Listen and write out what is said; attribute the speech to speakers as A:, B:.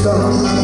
A: Stop.